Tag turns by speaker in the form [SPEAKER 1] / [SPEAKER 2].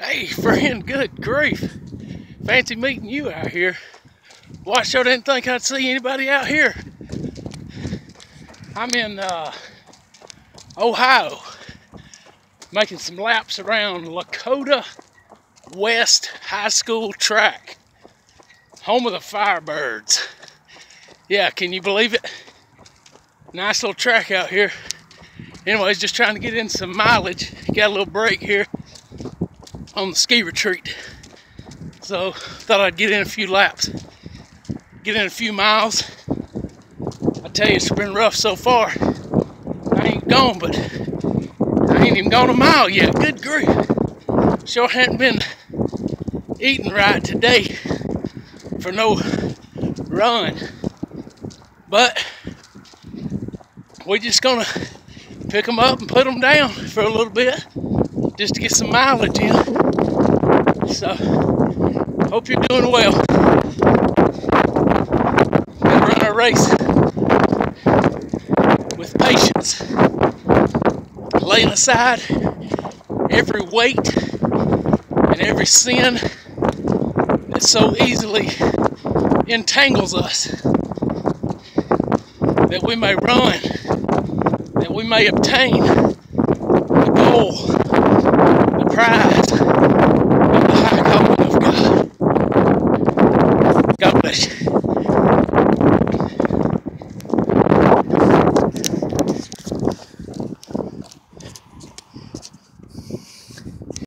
[SPEAKER 1] Hey, friend, good grief. Fancy meeting you out here. Well, I sure didn't think I'd see anybody out here. I'm in uh, Ohio, making some laps around Lakota West High School track, home of the Firebirds. Yeah, can you believe it? Nice little track out here. Anyways, just trying to get in some mileage. Got a little break here on the ski retreat. So thought I'd get in a few laps, get in a few miles. I tell you, it's been rough so far. I ain't gone, but I ain't even gone a mile yet. Good grief. Sure hadn't been eating right today for no run. But we're just gonna pick them up and put them down for a little bit just to get some mileage in. So, hope you're doing well. Gonna run our race with patience, laying aside every weight and every sin that so easily entangles us that we may run, that we may obtain the goal, the prize